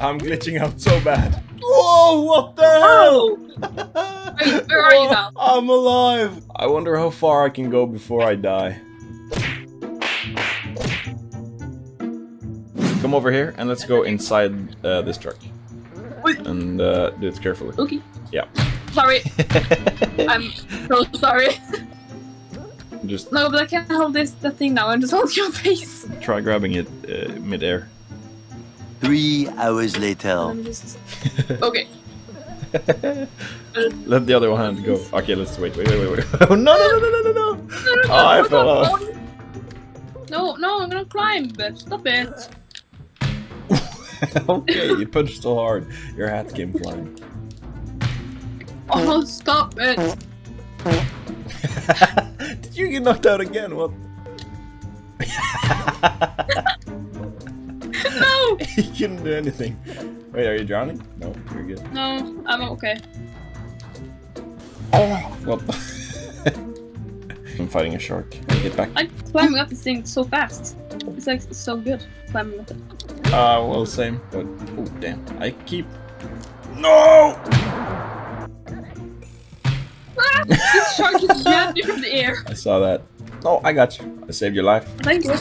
I'm glitching out so bad. Whoa, what the hell? Wait, where are you now? I'm alive. I wonder how far I can go before I die. Come over here and let's go inside uh, this truck. Wait. And uh, do it carefully. Okay. Yeah. Sorry. I'm so sorry. Just No, but I can't hold this the thing now. I'm just holding your face. try grabbing it uh, mid-air. Three hours later. Okay. Let the other hand go. Okay, let's wait, wait, wait, wait, wait. Oh, no, no, no, no, no, no, no. Oh, I fell off. No, no, I'm gonna climb. Stop it. okay, you punched so hard, your hat came flying. Oh, stop it. Did you get knocked out again? What? No, you couldn't do anything. Wait, are you drowning? No, you're good. no, I'm okay. Oh, what? I'm fighting a shark. Get back. I'm climbing up this thing so fast. It's like it's so good climbing up it. Uh, well, same. But oh, damn! I keep. No! Ah, this shark just grabbed me from the air. I saw that. Oh, I got you. I saved your life. Thank you.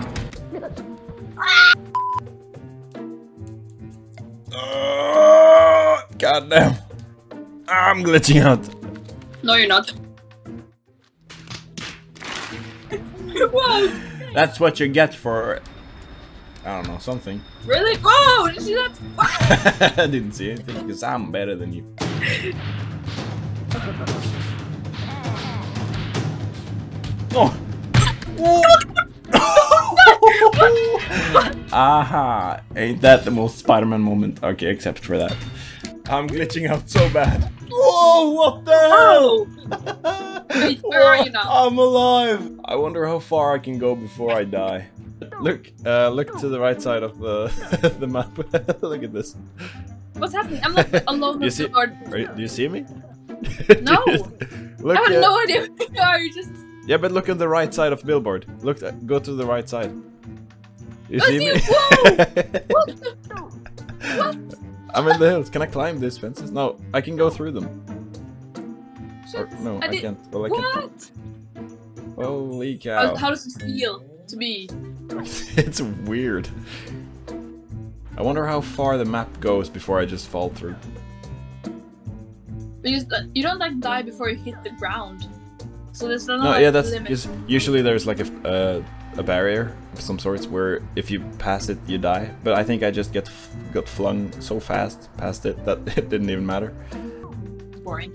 Uh, God damn! I'm glitching out. No, you're not. Whoa! That's what you get for. I don't know something. Really? Whoa! Did you see that? I didn't see anything because I'm better than you. Oh! Aha! Ain't that the most Spider-Man moment? Okay, except for that. I'm glitching out so bad. Whoa! What the hell? Wait, where are you now? I'm alive. I wonder how far I can go before I die. Look, uh, look to the right side of the the map. look at this. What's happening? I'm like alone You with see- the Lord. Are you- do you see me? No. look. I have uh, no idea where you are. You just. Yeah, but look on the right side of billboard. Look, uh, go to the right side. You I see see- me? whoa! What the? What? I'm in the hills. Can I climb these fences? No, I can go through them. Or, no, I, did- can't. Well, I can't. What? Holy How, cow! how does this feel to be? it's weird. I wonder how far the map goes before I just fall through. Because uh, you don't like die before you hit the ground. So there's no, No, yeah, that's limit. usually there's like a uh, a barrier of some sorts where if you pass it, you die. But I think I just get f- got flung so fast past it that it didn't even matter. boring.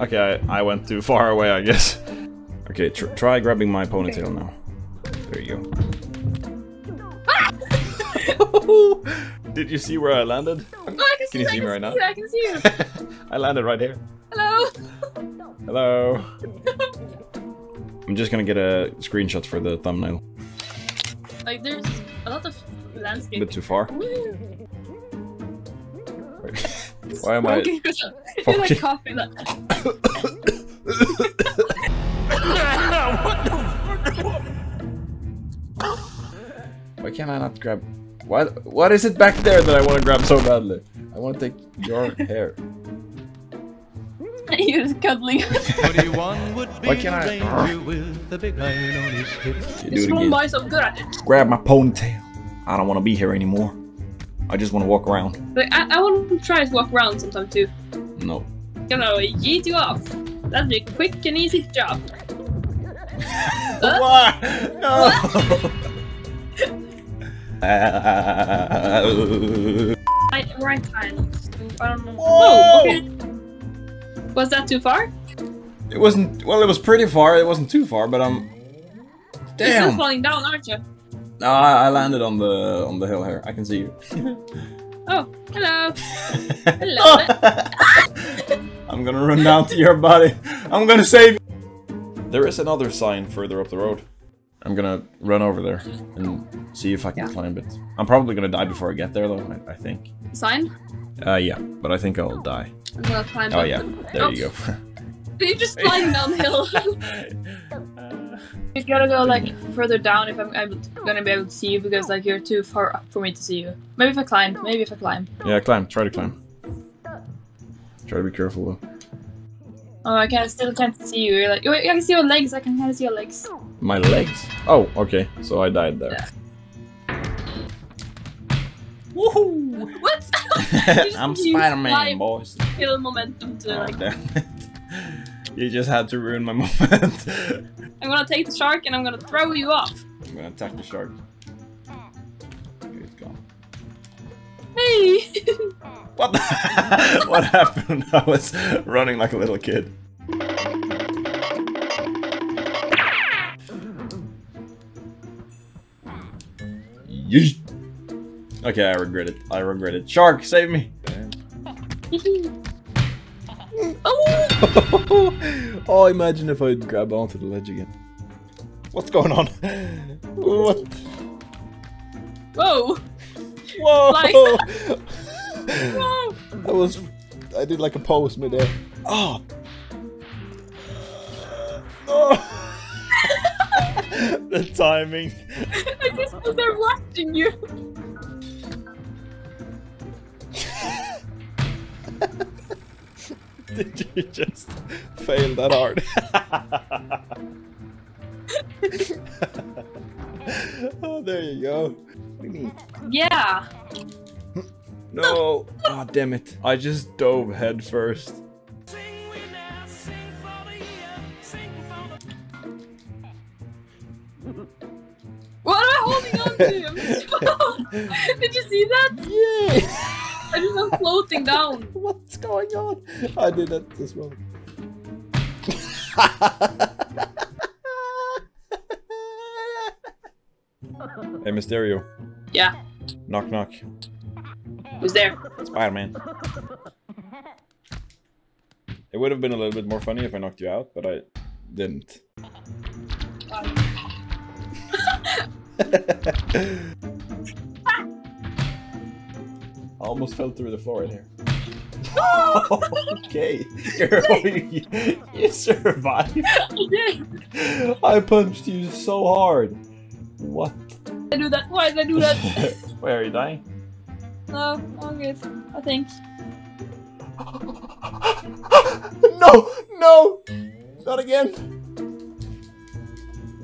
Okay, I, I went too far away, I guess. Okay, tr- try grabbing my ponytail now. There you go. Did you see where I landed? Oh, I can, Can you I see me right now? you, I can see you. I landed right here. Hello. Hello. I'm just gonna get a screenshot for the thumbnail. Like there's a lot of landscape. A bit too far. Why am I? You're so- You're Fucking- like coughing. Like, Why can't I not grab? What? What is it back there that I want to grab so badly? I want to take your hair. you're just cuddling. 21 would be Why can't I- the ranger with the big iron on his hip. You do This it one boy is so good at it. Grab my ponytail. I don't want to be here anymore. I just want to walk around. But I, I want to try to walk around sometime too. No. You know, yeet you off. That'd be a quick and easy job. Huh? Why? No. Right, right hand. I don't know. Whoa! Whoa, okay. Was that too far? it wasn't. Well, it was pretty far. It wasn't too far, but I'm. You're still falling down, aren't you? No, I, I landed on the on the hill here. I can see you. Oh, hello. Hello. I'm gonna run down to your body. I'm gonna save you. There is another sign further up the road. I'm gonna run over there and see if I can climb it. I'm probably gonna die before I get there, though. I, I think. Sign? Uh, yeah, but I think I'll die. I'm gonna climb Oh up yeah, there Oh, you go. You're just sliding downhill. You gotta go like further down if I'm able gonna be able to see you because like you're too far up for me to see you. Maybe if I climb. Maybe if I climb. Yeah, climb. Try to climb. Try to be careful though. Oh, I can still can't see you. You're like, wait, I can see your legs. I can kind of see your legs. My legs? Oh, okay. So I died there. Woohoo! What? I'm used Spider-Man, boys. Kill momentum to Oh, like. damn it. You just had to ruin my moment. I'm gonna take the shark and I'm gonna throw you off. I'm gonna attack the shark. Okay, it's gone. Hey! What? the- what happened? I was running like a little kid. Yeesh. Okay, I regret it. I regret it. Shark, save me! oh! oh, imagine if I'd grab onto the ledge again. What's going on? What? Whoa! Whoa! Like- I was. I did like a pose midair. Oh! Oh! the timing. I just was there watching you. Did you just fail that hard? oh, there you go. Yeah. No! Oh, damn it. I just dove head first. What am I holding on to? Did you see that? Yay! I just went floating down. What's going on? I did that as well. hey, Mysterio. Yeah. Knock, knock. Who's there? Spider Man. It would have been a little bit more funny if I knocked you out, but I didn't. I almost fell through the floor right here. okay, You're, you survived. I did. I punched you so hard. What? I do that. Why did I do that? Where are you dying? no, I'm good. I think. no, no, not again.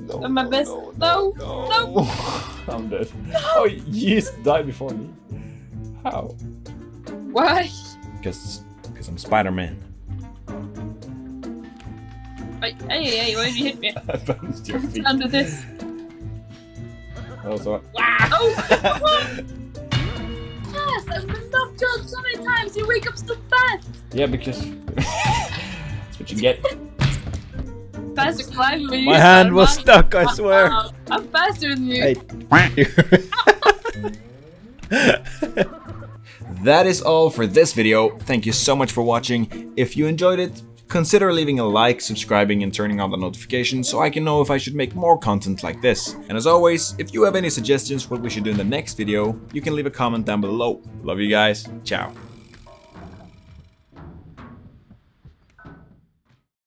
No, I'm my best. No, no. I'm dead. Oh, you died before me. How? Why? Because, because I'm Spider-Man. Hey, hey, hey, why did you hit me? I punched your feet. Under this. Oh, so Wow! Fast! I've been knocked out so many times. You wake up so fast. yeah, because that's what you get. Faster climb than you. My hand was stuck. I swear. I'm faster than you. Hey. That is all for this video. Thank you so much for watching. If you enjoyed it, consider leaving a like, subscribing and turning on the notifications so I can know if I should make more content like this. And as always, if you have any suggestions what we should do in the next video, you can leave a comment down below. Love you guys. Ciao.